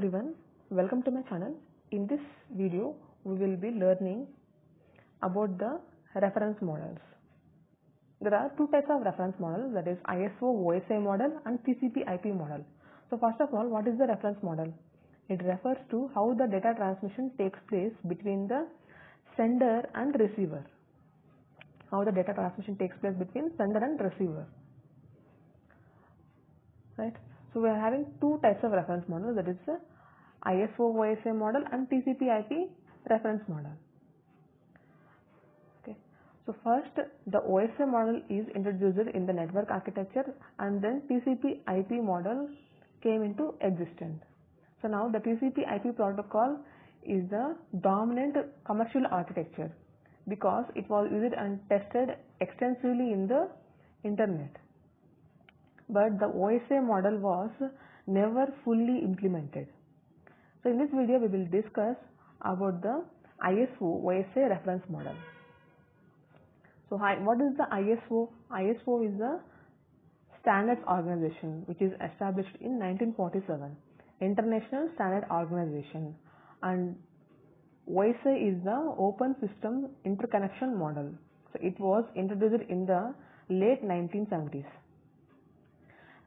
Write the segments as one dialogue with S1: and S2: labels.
S1: everyone, welcome to my channel. In this video, we will be learning about the reference models. There are two types of reference models that is ISO OSI model and TCP IP model. So first of all, what is the reference model? It refers to how the data transmission takes place between the sender and receiver. How the data transmission takes place between sender and receiver. Right. So we are having two types of reference models that is the ISO OSI model and TCP IP reference model. So first the OSI model is introduced in the network architecture and then TCP IP model came into existence. So now the TCP IP protocol is the dominant commercial architecture because it was used and tested extensively in the internet. But the OSI model was never fully implemented. So in this video we will discuss about the ISO OSI reference model. So hi what is the ISO? ISO is the standards organization which is established in 1947 international standard organization and OSI is the open system interconnection model so it was introduced in the late 1970s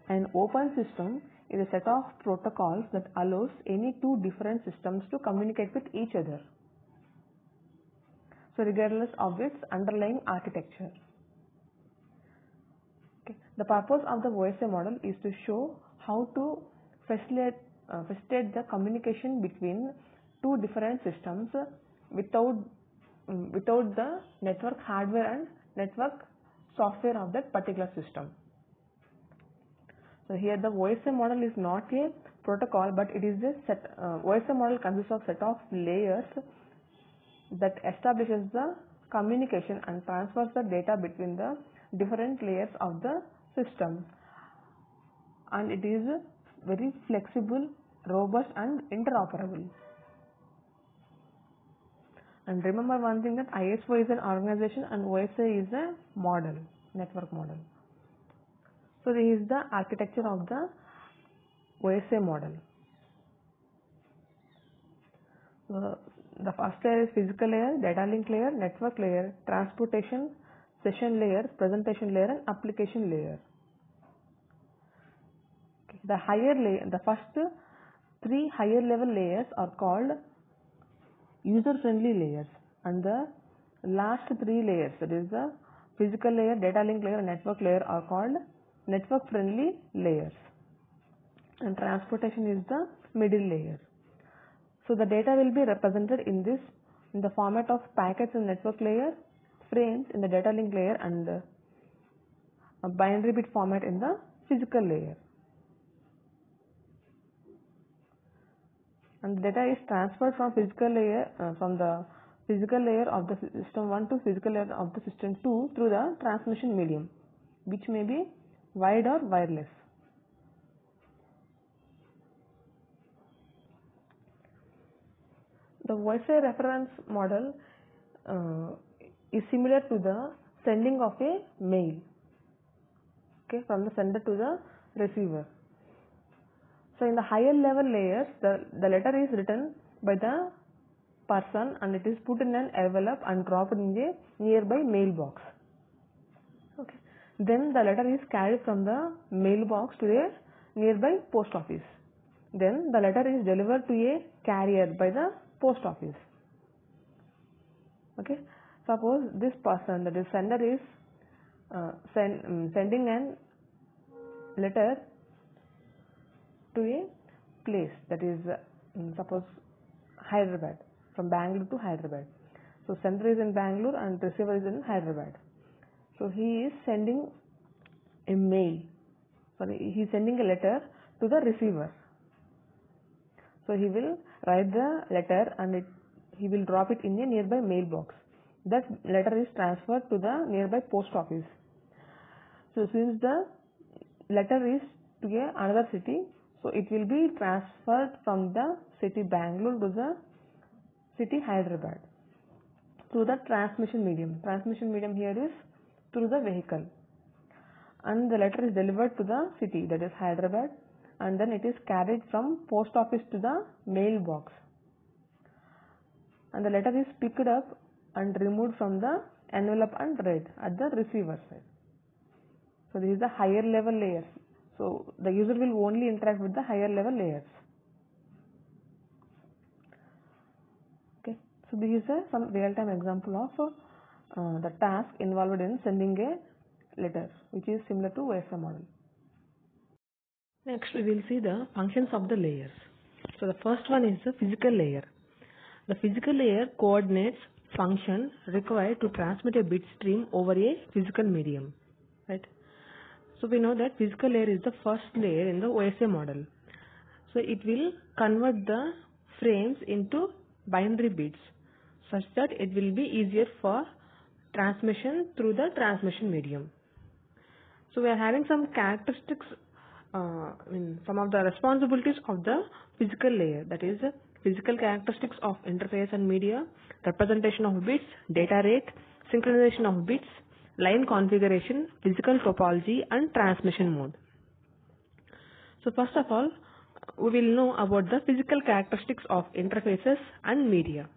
S1: an open system is a set of protocols that allows any two different systems to communicate with each other so regardless of its underlying architecture Okay. The purpose of the OSI model is to show how to facilitate, uh, facilitate the communication between two different systems without um, without the network hardware and network software of that particular system. So here the OSI model is not a protocol but it is a set uh, OSI model consists of set of layers that establishes the communication and transfers the data between the different layers of the system and it is very flexible, robust and interoperable. And remember one thing that ISO is an organization and OSI is a model, network model. So this is the architecture of the OSI model. The first layer is physical layer, data link layer, network layer, transportation, session layer, presentation layer and application layer. The higher layer, the first three higher level layers are called user friendly layers and the last three layers that is the physical layer, data link layer network layer are called network friendly layers and transportation is the middle layer. So the data will be represented in this in the format of packets in network layer frames in the data link layer and a binary bit format in the physical layer. And data is transferred from physical layer uh, from the physical layer of the system 1 to physical layer of the system 2 through the transmission medium which may be wired or wireless. The OSI reference model uh, is similar to the sending of a mail from the sender to the receiver so in the higher level layers the, the letter is written by the person and it is put in an envelope and dropped in a nearby mailbox then the letter is carried from the mailbox to a nearby post office. Then the letter is delivered to a carrier by the post office. Okay? Suppose this person that is sender is uh, send, um, sending an letter to a place that is uh, suppose Hyderabad from Bangalore to Hyderabad. So sender is in Bangalore and receiver is in Hyderabad so he is sending a mail sorry he is sending a letter to the receiver so he will write the letter and it, he will drop it in a nearby mailbox that letter is transferred to the nearby post office. So since the letter is to a another city, so it will be transferred from the city Bangalore to the city Hyderabad through the transmission medium. Transmission medium here is through the vehicle. And the letter is delivered to the city that is Hyderabad and then it is carried from post office to the mailbox and the letter is picked up and removed from the envelope and read at the receiver side. So this is the higher level layers. So the user will only interact with the higher level layers. Okay. So this is a some real time example of Uh, the task involved in sending a letter which is similar to OSI model. Next we will see the functions of the layers. So the first one is the physical layer. The physical layer coordinates function required to transmit a bit stream over a physical medium. Right. So we know that physical layer is the first layer in the OSI model. So it will convert the frames into binary bits such that it will be easier for transmission through the transmission medium. So we are having some characteristics, uh, some of the responsibilities of the physical layer that is physical characteristics of interface and media, representation of bits, data rate, synchronization of bits, line configuration, physical topology and transmission mode. So first of all, we will know about the physical characteristics of interfaces and media.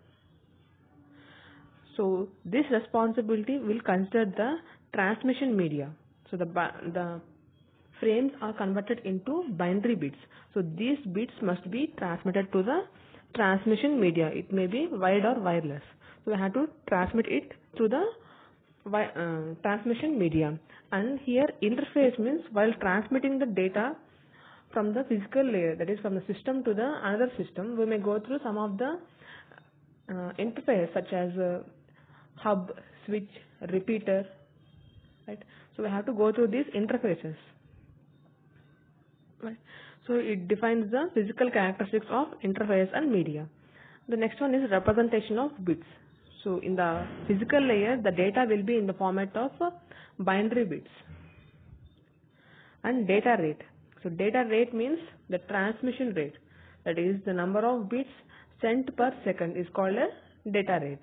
S1: So this responsibility will consider the transmission media. So the, the frames are converted into binary bits. So these bits must be transmitted to the transmission media. It may be wired or wireless. So we have to transmit it to the uh, transmission media. and here interface means while transmitting the data from the physical layer that is from the system to the another system we may go through some of the uh, interface such as uh, hub switch repeater right so we have to go through these interfaces right so it defines the physical characteristics of interface and media the next one is representation of bits so in the physical layer, the data will be in the format of uh, binary bits. And data rate. So data rate means the transmission rate. That is the number of bits sent per second is called a data rate.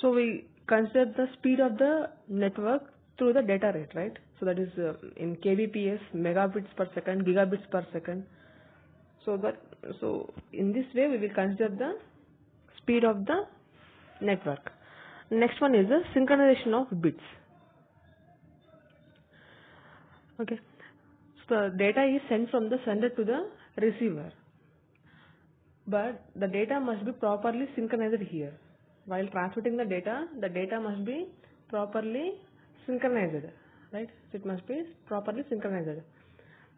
S1: So we consider the speed of the network through the data rate, right? So that is uh, in kbps, megabits per second, gigabits per second. So that so in this way we will consider the speed of the network. Next one is the synchronization of bits. Okay. So the data is sent from the sender to the receiver. But the data must be properly synchronized here. While transmitting the data, the data must be properly synchronized. Right? So it must be properly synchronized.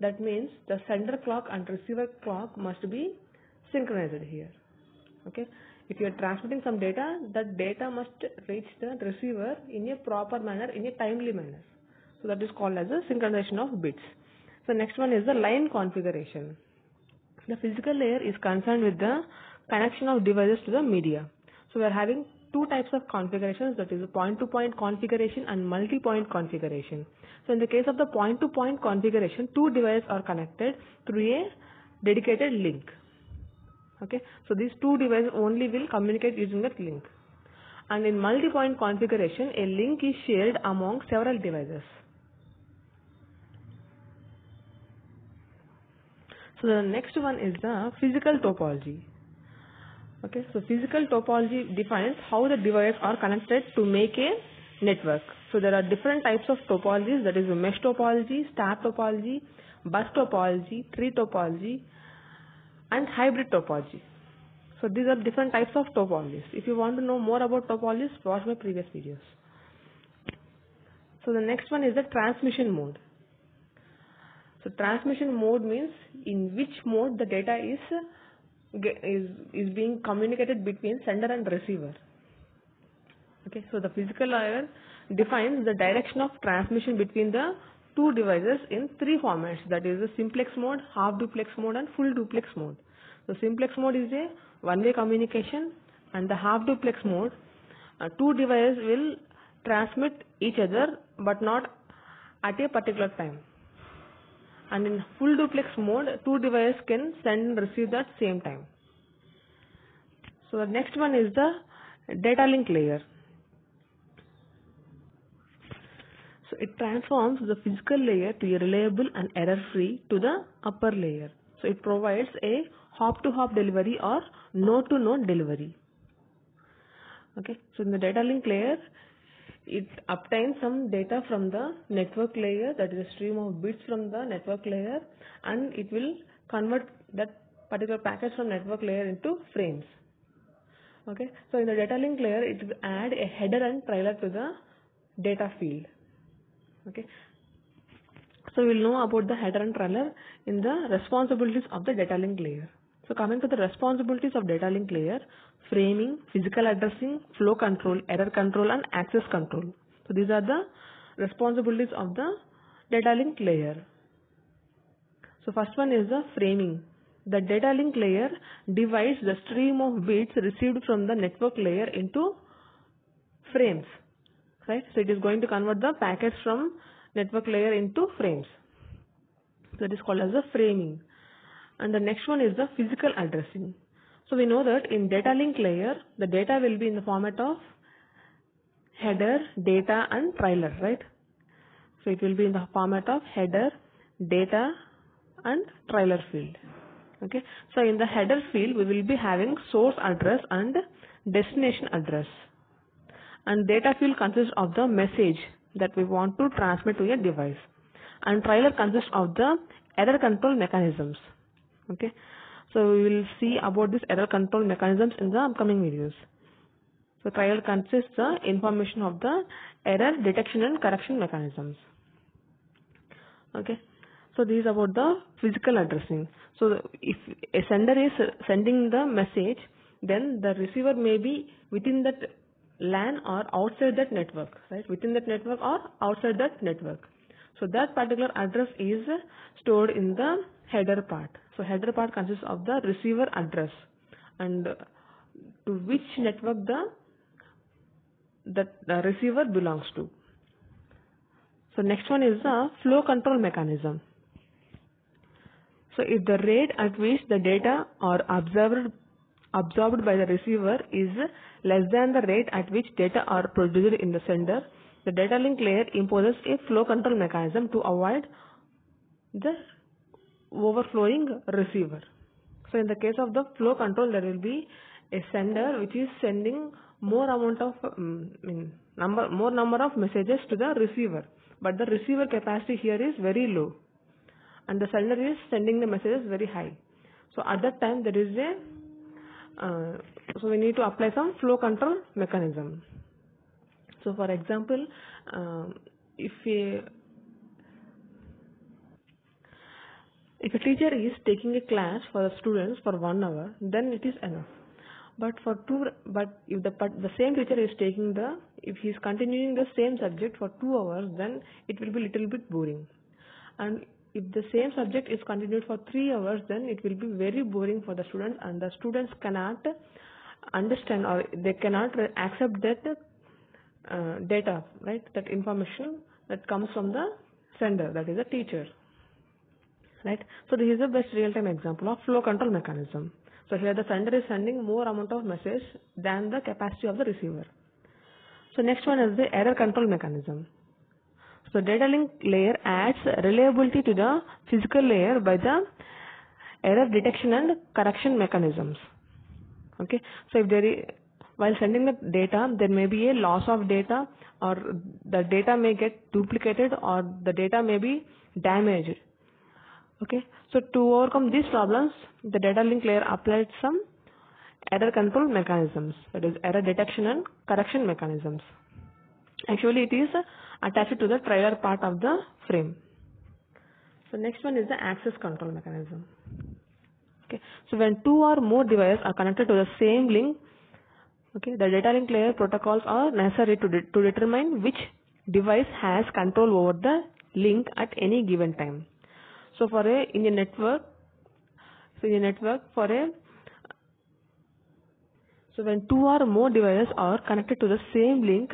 S1: That means the sender clock and receiver clock must be synchronized here. Okay if you are transmitting some data, that data must reach the receiver in a proper manner, in a timely manner. So that is called as a synchronization of bits. So next one is the line configuration. The physical layer is concerned with the connection of devices to the media. So we are having two types of configurations that is point-to-point -point configuration and multi-point configuration. So in the case of the point-to-point -point configuration, two devices are connected through a dedicated link. Okay? So these two devices only will communicate using that link. And in multi-point configuration a link is shared among several devices. So the next one is the physical topology okay so physical topology defines how the devices are connected to make a network so there are different types of topologies that is mesh topology star topology bus topology tree topology and hybrid topology. So these are different types of topologies. If you want to know more about topologies, watch my previous videos. So the next one is the transmission mode. So transmission mode means in which mode the data is is is being communicated between sender and receiver. Okay, so the physical layer defines the direction of transmission between the two devices in three formats that is the simplex mode, half duplex mode and full duplex mode. So simplex mode is a one way communication and the half duplex mode uh, two devices will transmit each other but not at a particular time. And in full duplex mode two devices can send and receive at same time. So the next one is the data link layer. So it transforms the physical layer to a reliable and error-free to the upper layer. So it provides a hop-to-hop delivery or node-to-node delivery. Okay, so in the data link layer, it obtains some data from the network layer, that is a stream of bits from the network layer, and it will convert that particular package from network layer into frames. Okay, so in the data link layer, it will add a header and trailer to the data field. Okay, so we'll know about the header and trailer in the responsibilities of the data link layer. So coming to the responsibilities of data link layer, framing, physical addressing, flow control, error control and access control. So these are the responsibilities of the data link layer. So first one is the framing. The data link layer divides the stream of bits received from the network layer into frames. Right? So it is going to convert the packets from network layer into frames. So that is called as the framing and the next one is the physical addressing. So we know that in data link layer, the data will be in the format of header, data and trailer, right? So it will be in the format of header, data and trailer field. Okay. So in the header field, we will be having source address and destination address. And data field consists of the message that we want to transmit to a device. And trailer consists of the error control mechanisms okay? So we will see about this error control mechanisms in the upcoming videos. So trailer consists the information of the error detection and correction mechanisms. Okay? So this is about the physical addressing. So if a sender is sending the message then the receiver may be within that LAN or outside that network right? Within that network or outside that network. So that particular address is stored in the header part so header part consists of the receiver address and to which network the that the receiver belongs to. So next one is the flow control mechanism. So if the rate at which the data are absorbed absorbed by the receiver is less than the rate at which data are produced in the sender, the data link layer imposes a flow control mechanism to avoid the overflowing receiver. So in the case of the flow control, there will be a sender which is sending more amount of um, number more number of messages to the receiver, but the receiver capacity here is very low, and the sender is sending the messages very high. So at that time there is a uh, so we need to apply some flow control mechanism. So for example, uh, if a If a teacher is taking a class for the students for one hour, then it is enough. But for two, but if the the same teacher is taking the, if he is continuing the same subject for two hours, then it will be little bit boring. And if the same subject is continued for three hours, then it will be very boring for the students, and the students cannot understand or they cannot accept that uh, data, right? That information that comes from the sender, that is the teacher right? So this is the best real-time example of flow control mechanism. So here the sender is sending more amount of message than the capacity of the receiver. So next one is the error control mechanism. So data link layer adds reliability to the physical layer by the error detection and correction mechanisms. Okay, so if there is, while sending the data, there may be a loss of data or the data may get duplicated or the data may be damaged okay. So to overcome these problems the data link layer applied some error control mechanisms that is error detection and correction mechanisms. Actually it is attached to the trailer part of the frame. So next one is the access control mechanism. Okay. So when two or more devices are connected to the same link okay the data link layer protocols are necessary to, de to determine which device has control over the link at any given time so for a in a network, so in a network for a so when two or more devices are connected to the same link,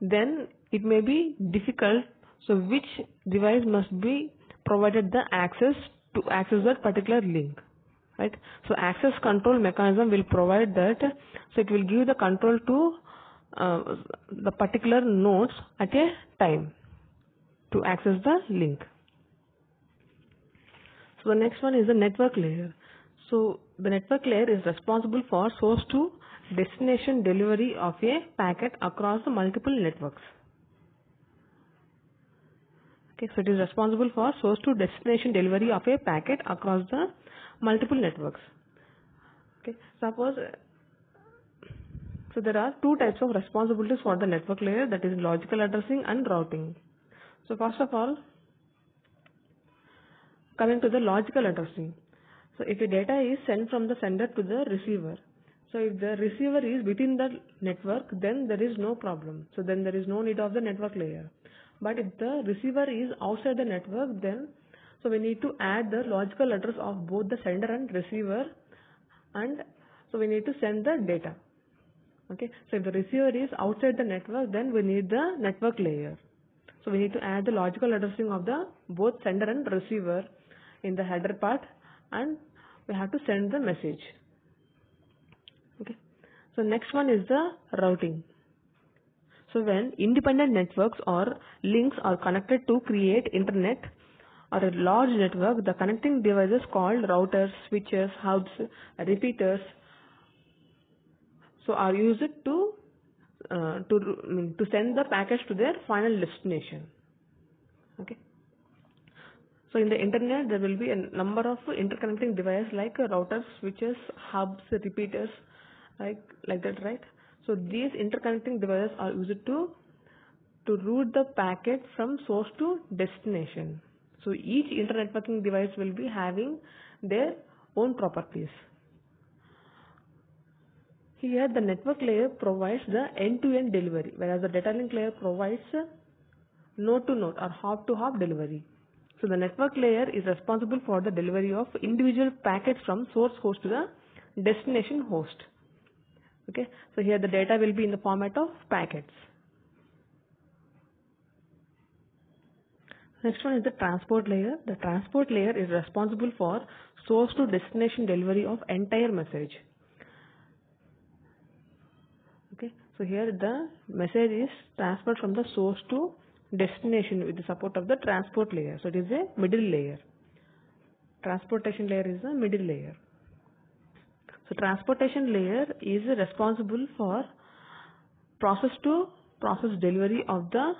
S1: then it may be difficult. So which device must be provided the access to access that particular link, right? So access control mechanism will provide that. So it will give the control to uh, the particular nodes at a time. to access the link. So the next one is the network layer. So the network layer is responsible for source to destination delivery of a packet across the multiple networks. Okay, so it is responsible for source to destination delivery of a packet across the multiple networks. Okay, suppose so there are two types of responsibilities for the network layer that is logical addressing and routing. So first of all, coming to the logical addressing. So if the data is sent from the sender to the receiver, so if the receiver is within the network, then there is no problem. So then there is no need of the network layer. But if the receiver is outside the network, then so we need to add the logical address of both the sender and receiver and so we need to send the data. Okay, so if the receiver is outside the network, then we need the network layer. So we need to add the logical addressing of the both sender and receiver in the header part and we have to send the message. Okay, so next one is the routing. So when independent networks or links are connected to create internet or a large network, the connecting devices called routers, switches, hubs, repeaters, so are used to uh, to to send the package to their final destination. Okay. So in the internet there will be a number of interconnecting devices like routers, switches, hubs, repeaters, like like that, right? So these interconnecting devices are used to to route the packet from source to destination. So each internet internetworking device will be having their own properties. Here the network layer provides the end-to-end -end delivery whereas the data link layer provides node-to-node -node or hop-to-hop -hop delivery. So the network layer is responsible for the delivery of individual packets from source host to the destination host. Okay, so here the data will be in the format of packets. Next one is the transport layer. The transport layer is responsible for source to destination delivery of entire message. Okay, so here the message is transferred from the source to destination with the support of the transport layer. So it is a middle layer. Transportation layer is a middle layer. So transportation layer is responsible for process to process delivery of the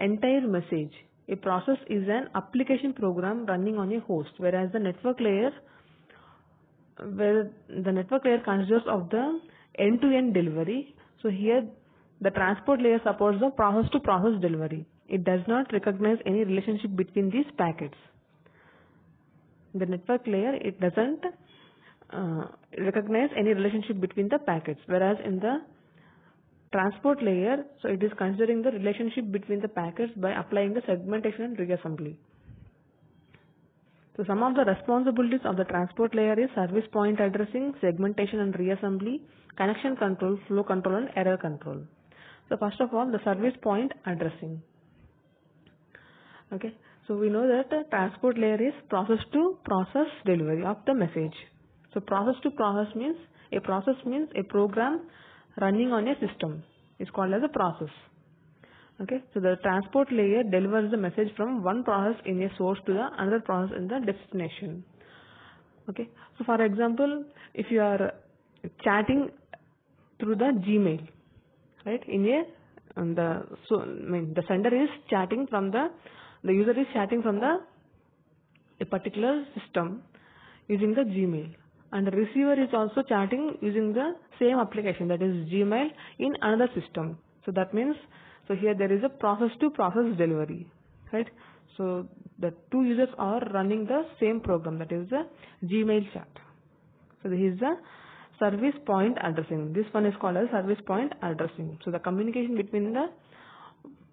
S1: entire message. A process is an application program running on a host, whereas the network layer, where the network layer consists of the end-to-end -end delivery. So here the transport layer supports the process to process delivery. It does not recognize any relationship between these packets. The network layer, it doesn't uh, recognize any relationship between the packets whereas in the transport layer so it is considering the relationship between the packets by applying the segmentation and reassembly. So some of the responsibilities of the transport layer is service point addressing, segmentation and reassembly, connection control, flow control and error control. So first of all the service point addressing. Okay, so we know that the transport layer is process to process delivery of the message. So process to process means a process means a program running on a system is called as a process. Okay, so the transport layer delivers the message from one process in a source to the another process in the destination. Okay, so for example, if you are chatting through the Gmail, right? In a the so I mean the sender is chatting from the the user is chatting from the a particular system using the Gmail and the receiver is also chatting using the same application that is Gmail in another system. So that means, so here there is a process to process delivery, right? So the two users are running the same program that is the Gmail chat. So this is the service point addressing. This one is called as service point addressing. So the communication between the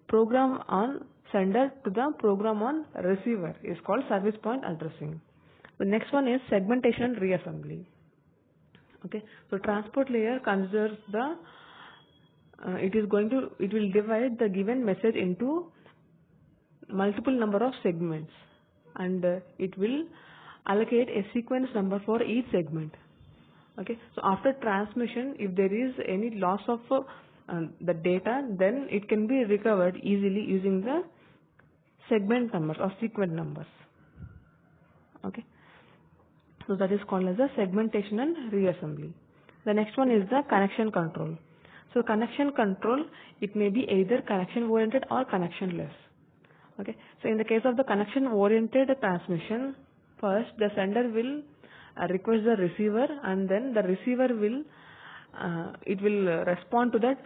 S1: program on sender to the program on receiver. Is called service point addressing. The next one is segmentation reassembly. Okay, so transport layer considers the uh, it is going to it will divide the given message into multiple number of segments. And uh, it will allocate a sequence number for each segment. Okay. So after transmission if there is any loss of uh, the data then it can be recovered easily using the segment numbers or sequence numbers. Okay. So that is called as a segmentation and reassembly. The next one is the connection control. So connection control, it may be either connection oriented or connectionless. Okay. So in the case of the connection oriented transmission, first the sender will uh, request the receiver and then the receiver will uh, it will respond to that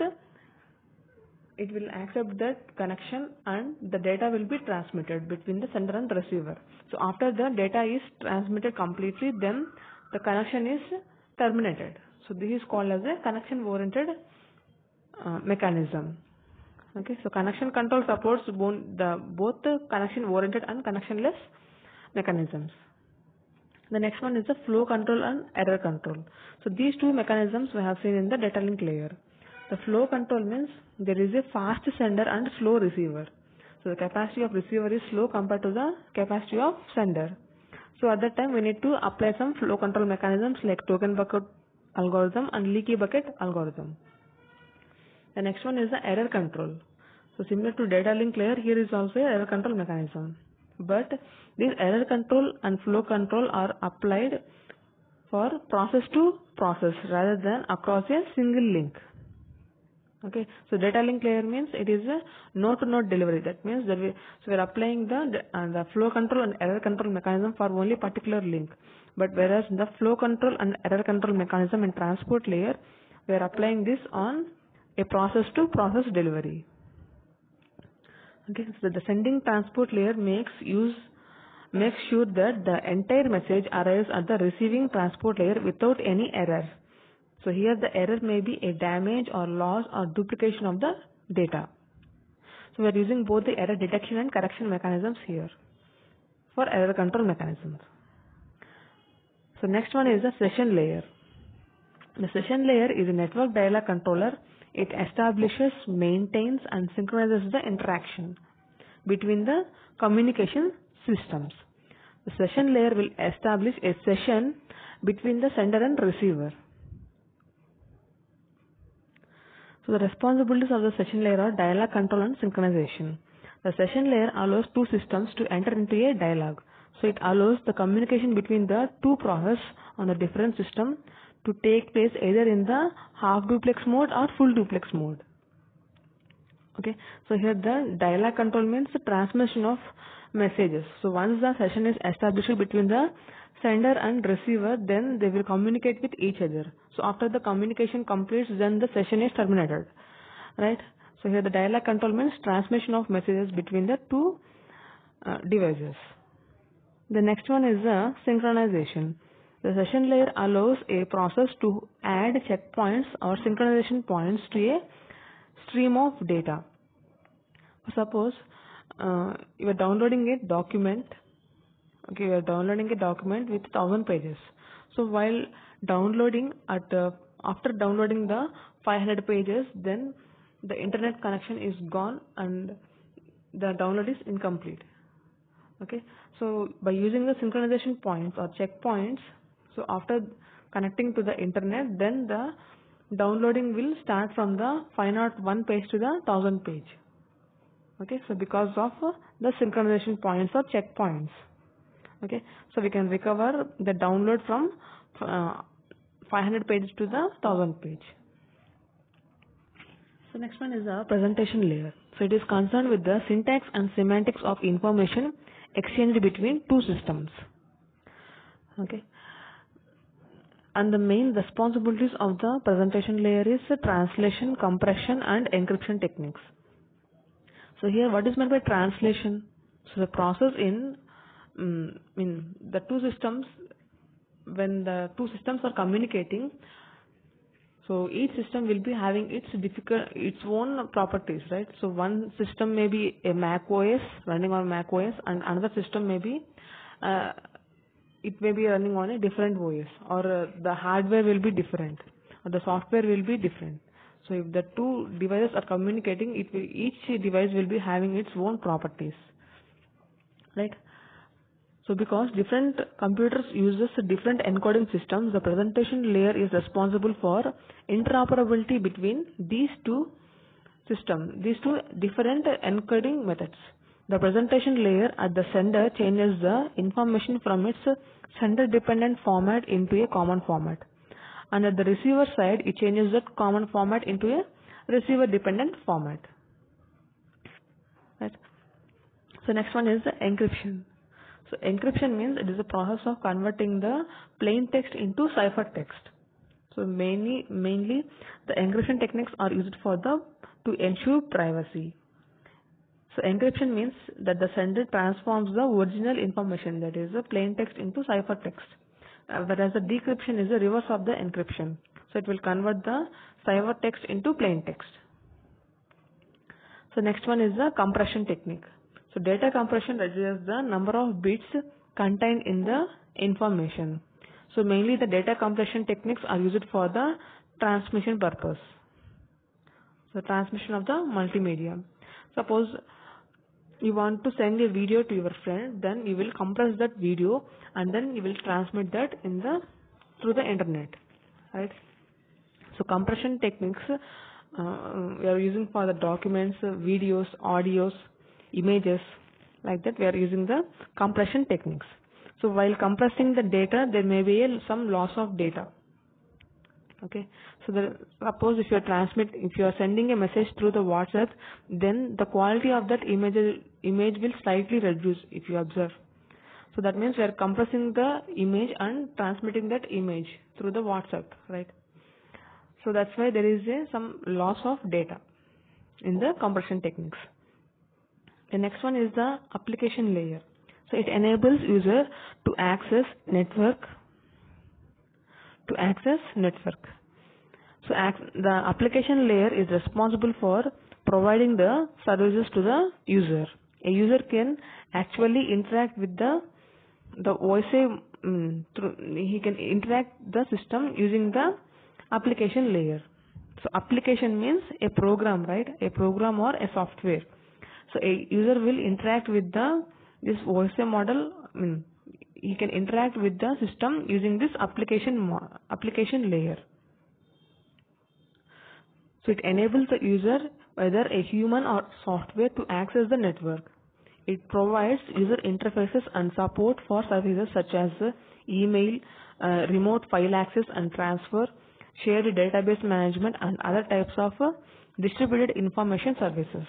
S1: it will accept that connection and the data will be transmitted between the sender and receiver. So after the data is transmitted completely then the connection is terminated. So this is called as a connection oriented uh, mechanism. Okay, so connection control supports both the both the connection oriented and connectionless mechanisms. The next one is the flow control and error control. So these two mechanisms we have seen in the data link layer. The flow control means there is a fast sender and slow receiver. So the capacity of receiver is slow compared to the capacity of sender. So at that time we need to apply some flow control mechanisms like token bucket algorithm and leaky bucket algorithm. The next one is the error control. So similar to data link layer, here is also a error control mechanism. But this error control and flow control are applied for process to process rather than across a single link. Okay, so data link layer means it is a node to node delivery. That means that we so we are applying the uh, the flow control and error control mechanism for only particular link. But whereas the flow control and error control mechanism in transport layer, we are applying this on a process to process delivery. Okay, so the sending transport layer makes use makes sure that the entire message arrives at the receiving transport layer without any error. So here the error may be a damage or loss or duplication of the data. So we are using both the error detection and correction mechanisms here for error control mechanisms. So next one is the session layer. The session layer is a network dialog controller. It establishes, maintains and synchronizes the interaction between the communication systems. The session layer will establish a session between the sender and receiver. So the responsibilities of the session layer are dialog control and synchronization. The session layer allows two systems to enter into a dialogue. So it allows the communication between the two processes on a different system to take place either in the half duplex mode or full duplex mode. Okay, so here the dialog control means the transmission of messages. So once the session is established between the sender and receiver, then they will communicate with each other. So after the communication completes, then the session is terminated, right? So here the dialog control means transmission of messages between the two uh, devices. The next one is the synchronization. The session layer allows a process to add checkpoints or synchronization points to a stream of data. Suppose uh, you are downloading a document okay you are downloading a document with thousand pages. So while downloading at uh, after downloading the 500 pages then the internet connection is gone and the download is incomplete. Okay so by using the synchronization points or checkpoints so after connecting to the internet then the downloading will start from the 501 page to the 1000 page. Okay so because of uh, the synchronization points or checkpoints okay? So we can recover the download from uh, 500 pages to the 1000 page. So next one is the presentation layer. So it is concerned with the syntax and semantics of information exchanged between two systems. Okay? And the main responsibilities of the presentation layer is translation compression and encryption techniques. So here what is meant by translation? So the process in um, in the two systems when the two systems are communicating so each system will be having its difficult its own properties right? So one system may be a mac os running on mac os and another system may be uh, it may be running on a different os or uh, the hardware will be different or the software will be different. So if the two devices are communicating it will, each device will be having its own properties right so because different computers uses different encoding systems, the presentation layer is responsible for interoperability between these two systems, these two different encoding methods. The presentation layer at the sender changes the information from its sender dependent format into a common format. And at the receiver side, it changes that common format into a receiver dependent format. Right. So next one is the encryption. So encryption means it is a process of converting the plain text into ciphertext. So mainly, mainly the encryption techniques are used for the to ensure privacy. So encryption means that the sender transforms the original information that is the plain text into ciphertext, uh, whereas the decryption is the reverse of the encryption. So it will convert the ciphertext into plain text. So next one is the compression technique. So data compression reduces the number of bits contained in the information. So mainly the data compression techniques are used for the transmission purpose. So transmission of the multimedia. Suppose you want to send a video to your friend, then you will compress that video and then you will transmit that in the through the internet, right? So compression techniques uh, we are using for the documents, videos, audios, images, like that we are using the compression techniques. So while compressing the data, there may be a, some loss of data. Okay. So the, suppose if you are transmit, if you are sending a message through the WhatsApp, then the quality of that image image will slightly reduce if you observe. So that means we are compressing the image and transmitting that image through the WhatsApp, right? So that's why there is a, some loss of data in the compression techniques. The next one is the application layer. So it enables user to access network to access network. So the application layer is responsible for providing the services to the user. A user can actually interact with the the OSI um, through, he can interact the system using the application layer. So application means a program, right? A program or a software. So a user will interact with the this OSI model. I mean, he can interact with the system using this application application layer. So it enables the user, whether a human or software, to access the network. It provides user interfaces and support for services such as email, uh, remote file access and transfer, shared database management and other types of uh, distributed information services.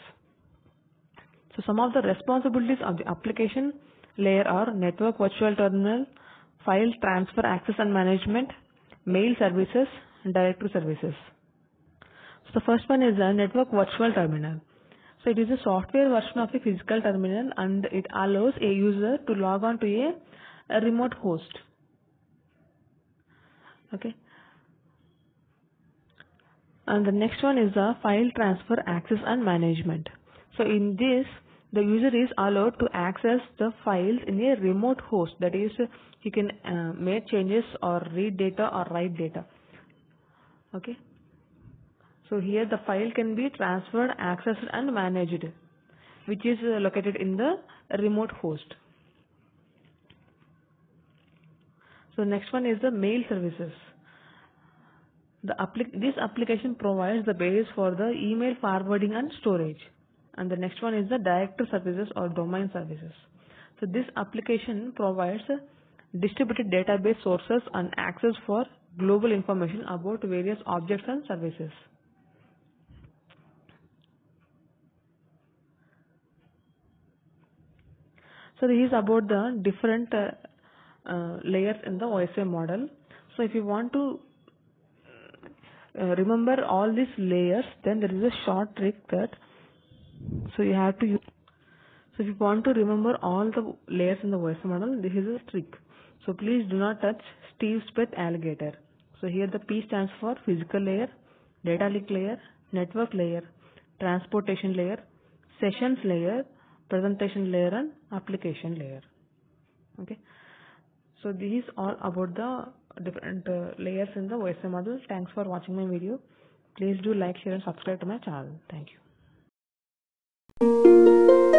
S1: So some of the responsibilities of the application layer are network virtual terminal, file transfer access and management, mail services, and directory services. So the first one is a network virtual terminal. So it is a software version of a physical terminal and it allows a user to log on to a, a remote host. Okay. And the next one is a file transfer access and management. So in this, the user is allowed to access the files in a remote host. That is, he can uh, make changes or read data or write data. Okay. So here the file can be transferred, accessed and managed, which is uh, located in the remote host. So next one is the mail services. The applic this application provides the base for the email forwarding and storage. And the next one is the directory services or domain services. So this application provides distributed database sources and access for global information about various objects and services. So this is about the different uh, uh, layers in the OSI model. So if you want to uh, remember all these layers then there is a short trick that so you have to use so if you want to remember all the layers in the OSI model this is a trick so please do not touch Steve Smith alligator so here the P stands for physical layer data link layer network layer transportation layer sessions layer presentation layer and application layer okay so this is all about the different uh, layers in the OSI model. Thanks for watching my video. Please do like, share and subscribe to my channel. Thank you. Thank you.